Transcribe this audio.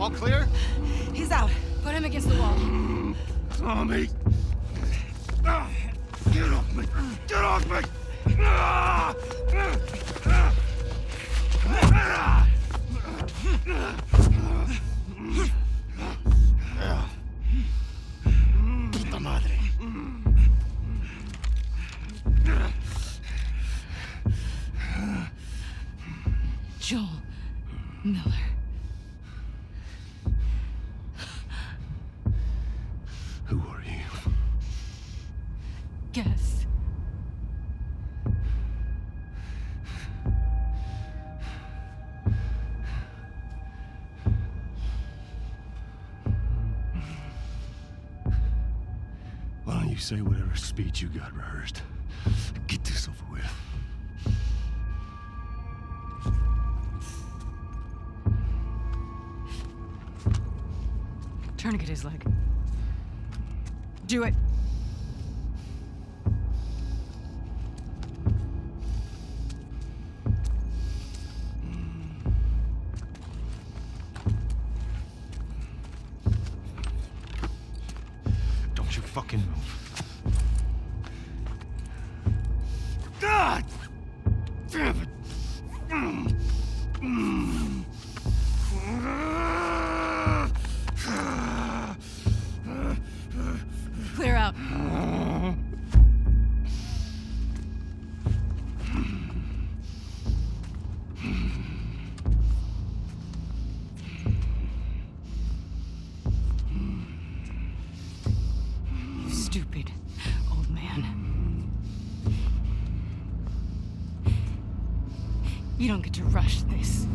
All clear? He's out. Put him against the wall. Ah, Get off me! Get off me! Puta madre. Joel Miller. You say whatever speech you got rehearsed? Get this over with. Tourniquet his leg. Do it. Don't you fucking move. Clear out. Stupid You don't get to rush this.